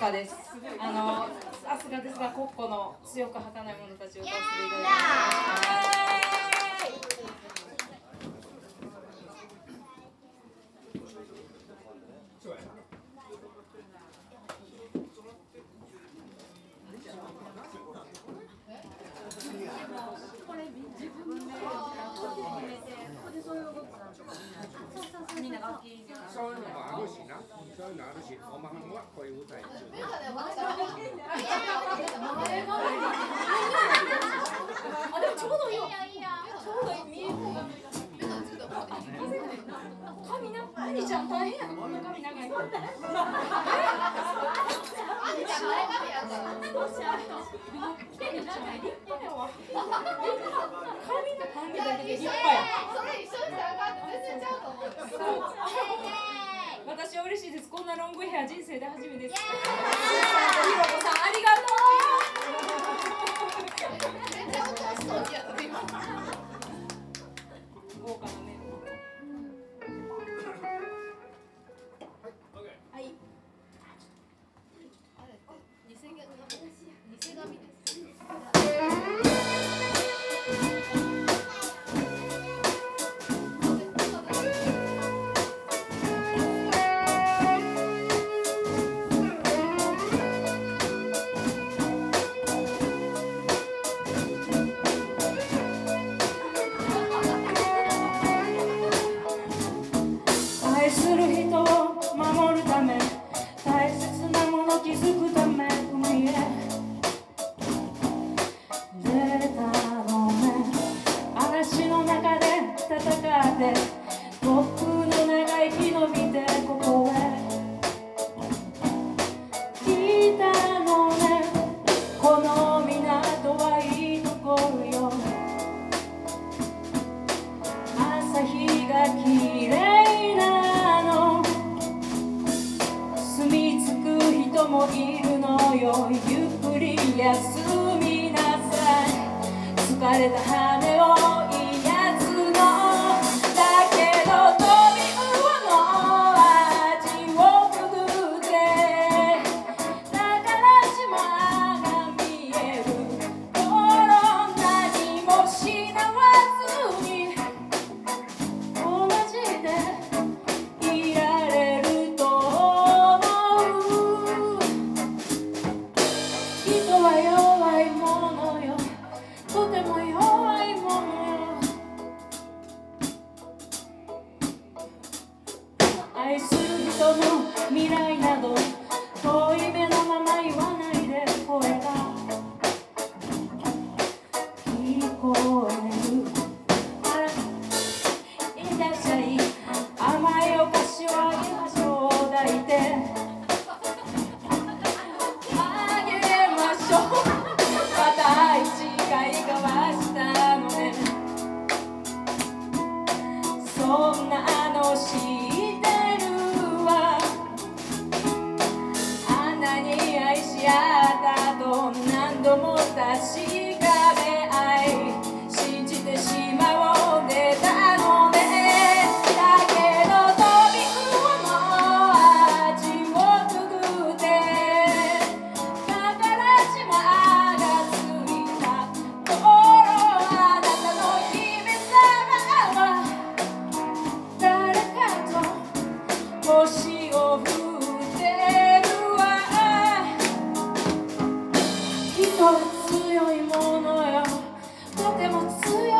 かです。あのさすがですがコッコの強く儚い者たちを歌わせていただきそういうのもあるしな、そういうのあるし、おまんはこういう歌や。あ大変。やなこんな髪長い私は嬉しいです。こんなロングヘア人生で初めてです愛する人を守るため大切なもの気づくため海へ出たのね。嵐の中で戦って僕の長い生き延びてここへ。来たのね。この港はいいところ休みなさい。疲れた羽を愛供たち強いものよ。とても強い